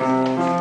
Música